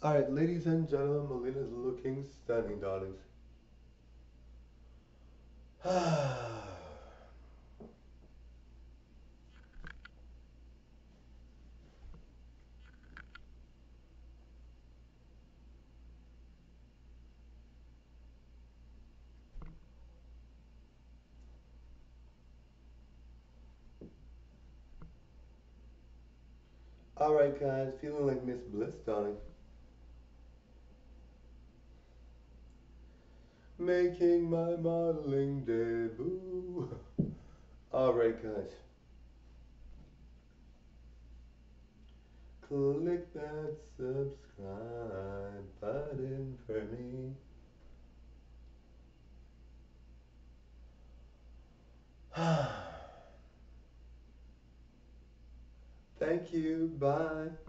Alright, ladies and gentlemen, Mileena's looking stunning, darlings. Alright guys, feeling like Miss Bliss, darling. Making my modeling debut. Alright guys. Click that subscribe button for me. Thank you. Bye.